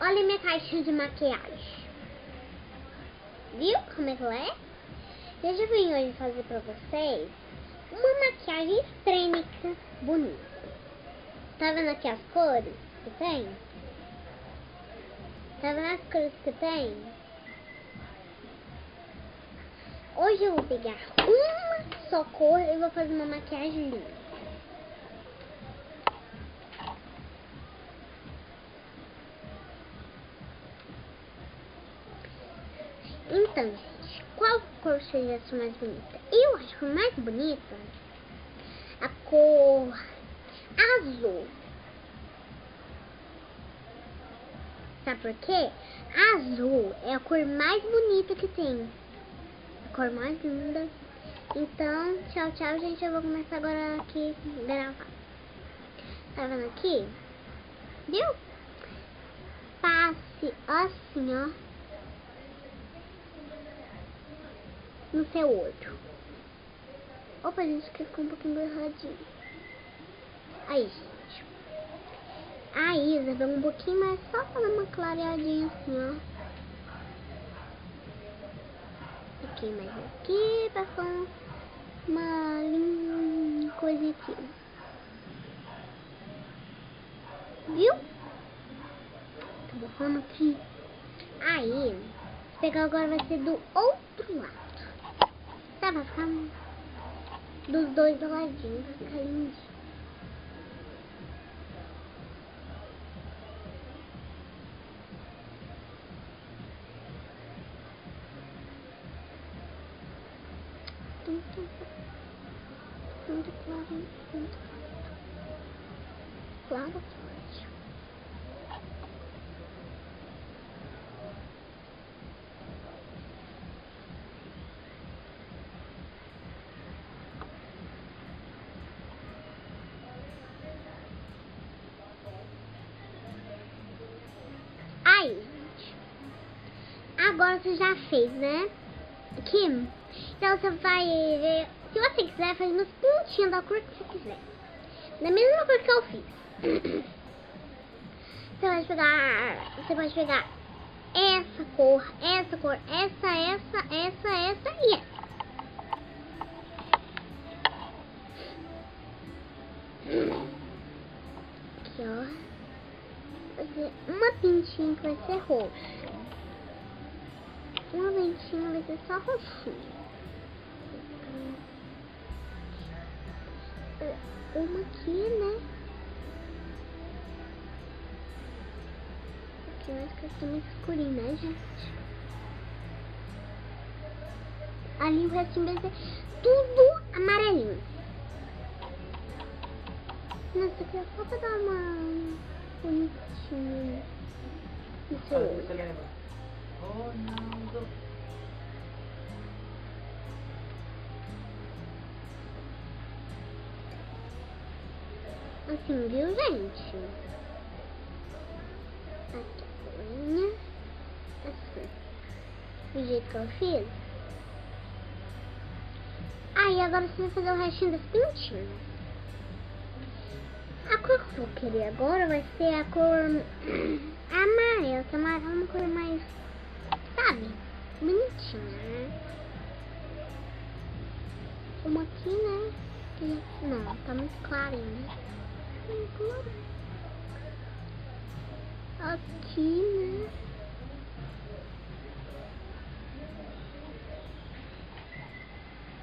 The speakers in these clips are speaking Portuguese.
Olha minha caixinha de maquiagem. Viu como é ela é? Eu vir hoje fazer pra vocês uma maquiagem extrêmica bonita. Tá vendo aqui as cores que tem? Tá vendo as cores que tem? Hoje eu vou pegar uma só cor e vou fazer uma maquiagem linda. Então, gente, qual cor seria a mais bonita? Eu acho que a mais bonita a cor azul. Sabe por quê? Azul é a cor mais bonita que tem. A cor mais linda. Então, tchau, tchau, gente. Eu vou começar agora aqui gravar. Tá vendo aqui? Viu? Passe assim, ó. No seu olho. Opa, gente, que ficou um pouquinho erradinho. Aí, gente. A Isa um pouquinho mais só pra dar uma clareadinha assim, ó. Aqui, mais aqui, passou uma coisa aqui. Viu? Tá botando aqui. Aí, pegar agora vai ser do outro lado. Tá, vai ficar dos dois ladinhos, claro, muito claro. Claro, forte. Aí, gente. Agora você já fez, né? Kim, então você vai se você quiser, faz nos pontinhos da cor que você quiser. Da mesma cor que eu fiz. Você pode pegar. Você pode pegar essa cor, essa cor, essa, essa, essa, essa e essa. Aqui, ó. Fazer uma pintinha que vai ser. Pintinha vai ser só roxinha. uma aqui, né? Aqui acho que tá muito escurinho, né, gente? Ali o restinho vai ser tudo amarelinho. Nossa, aqui é só pra dar uma bonitinha. Isso aí. Oh, não. Assim, viu, gente? Aqui a colinha. Assim. Do jeito que eu fiz. Aí, agora você vai fazer o restinho das pintinhas. A cor que eu vou querer agora vai ser a cor amarela. Que amarela é uma cor mais, sabe, bonitinha, né? Uma aqui, né? Não, tá muito clarinho? Aqui, né?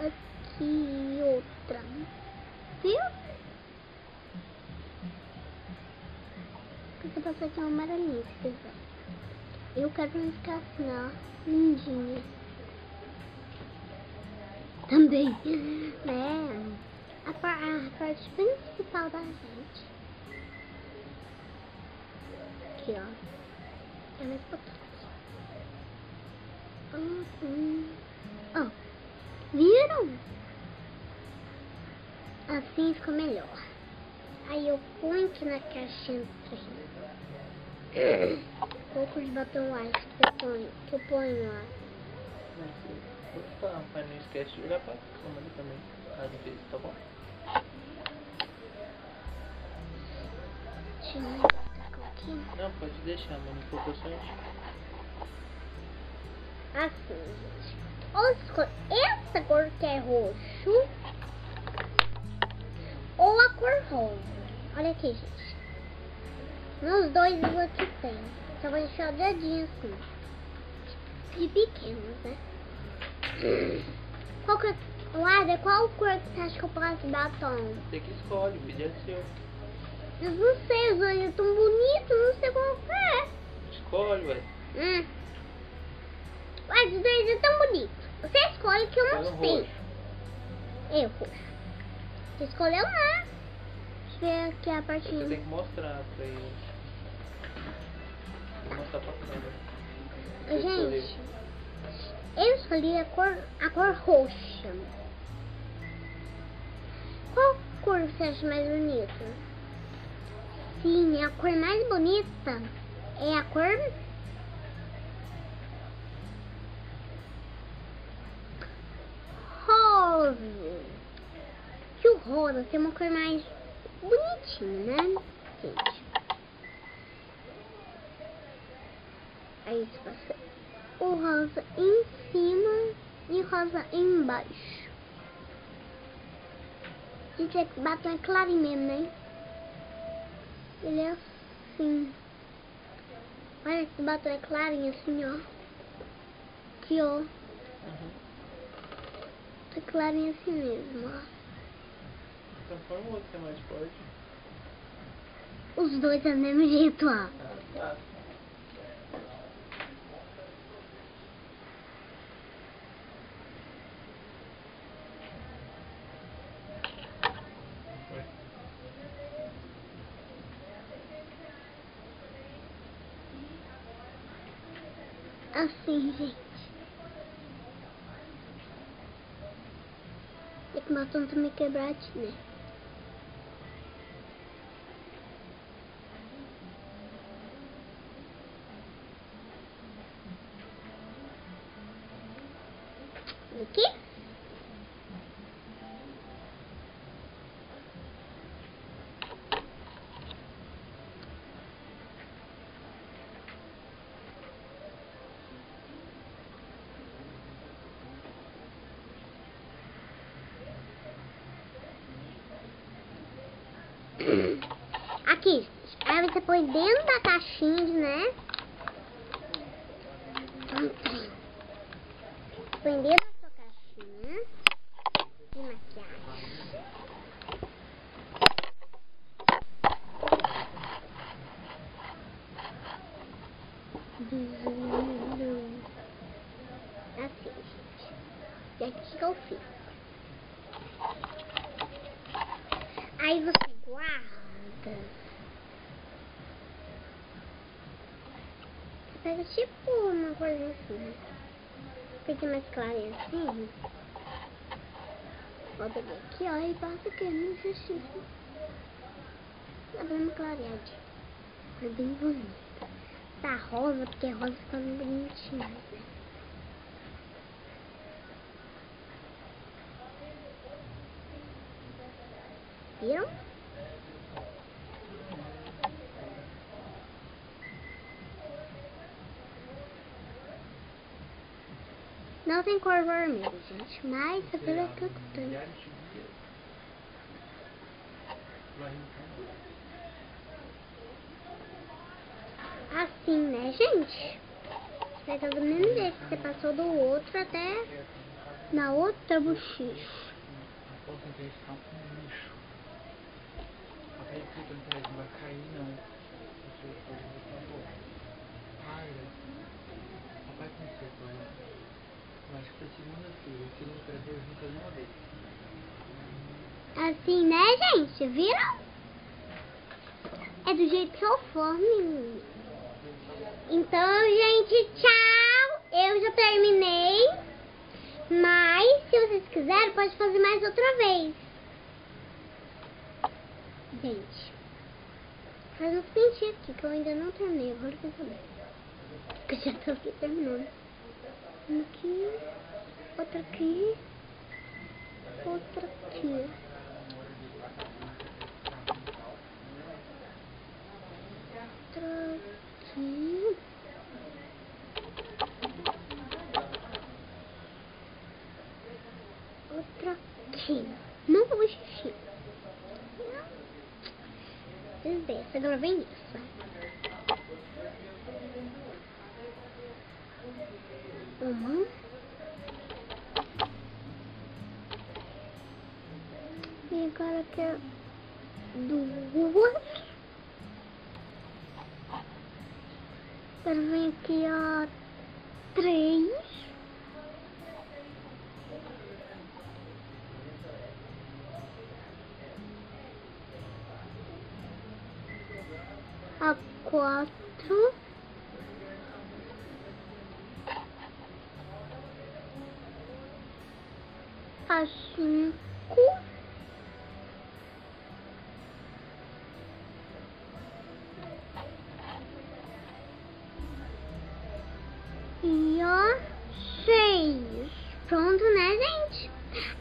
Aqui outra. Viu? Você passar aqui uma quiser. Eu quero ficar assim, ó. Lindinha. Também. Né? A, parte principal da gente. Aqui, ó. É mais potente. Uhum. Oh, viram? Assim ficou melhor. Aí eu ponho aqui na caixinha um pouco de batom white que eu ponho, que eu ponho lá. Mas não esquece de olhar pra câmera também, às vezes, tá bom? Não, pode deixar, mano. Proporções. Assim, gente. Escolhe essa cor que é roxo. Ou a cor rosa. Olha aqui, gente. Nos dois aqui tem. Só vou deixar o dedinho assim. De pequenos, né? Qual que Guarda, qual cor que você acha que eu posso dar tom? Você que escolhe, o vídeo é seu. Eu não sei, os olhos tão bonitos, não sei qual é. Escolhe, ué. Hum. Ué, os dois é tão bonito. Você escolhe que eu não um sei. roxo. Eu, roxo. Você escolheu lá. Deixa eu ver aqui a Você tem partinha. que mostrar pra ele. Que mostrar pra câmera. Gente, escolheu. Eu escolhi a cor, a cor roxa. Qual cor você acha mais bonita? Sim, a cor mais bonita é a cor rosa. E o rosa tem uma cor mais bonitinha, né, gente? Aí você passa o rosa em cima e o rosa embaixo. Gente, esse batom é clarinho mesmo, né? Ele é assim. Olha, esse batom é clarinho assim, ó. Aqui, ó. Uhum. Tá clarinho assim mesmo, ó. Então um outro que é mais forte. Os dois é do mesmo jeito, ó. Ah, tá. Foi. Assim, gente. É que o batom tá meio quebrado, né? Aqui? Aqui. Aí você põe dentro da caixinha, né? Põe dentro da sua caixinha de maquiagem. Assim, gente. E aqui que eu fiz. Aí você guarda. Você pega tipo uma coisa assim? Fica mais clarinha assim. Bota bem aqui, ó, e passa aqui no exercício. Dá pra me clarear. Foi bem bonito. Tá rosa, porque rosa fica muito bonitinho, né? Viram? Não tem cor vermelha, gente, mas a pelo que eu tenho. Assim, né, gente? Pega do mesmo jeito você passou do outro até na outra bochecha. Você. Papai consertou, né? Foi segunda-feira. Eu uma vez. Assim, né, gente? Viram? É do jeito que eu for, menino. Então, gente, tchau. Eu já terminei. Mas, se vocês quiserem, pode fazer mais outra vez. Gente, faz um pentinho aqui que eu ainda não terminei. Agora eu saber. Que eu já tô aqui terminando. Uma aqui, outra aqui, outra aqui. outra aqui. Outra aqui. Não vou xixi. Ver, essa agora vem isso. Uma. E agora que é duas. Agora vem aqui, ó, três. A quatro. A cinco. E ó, seis. Pronto, né, gente?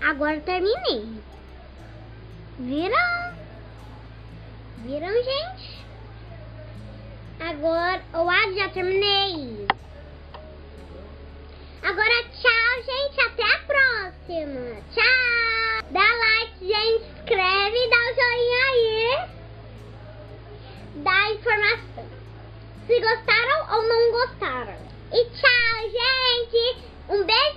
Agora terminei. Viram? Viram, gente? Agora, o ah, já terminei. Agora, tchau, gente. Até a próxima. Tchau. Dá like, gente. Inscreve, dá o joinha aí. Dá informação. Se gostaram ou não gostaram. E tchau, gente. Um beijo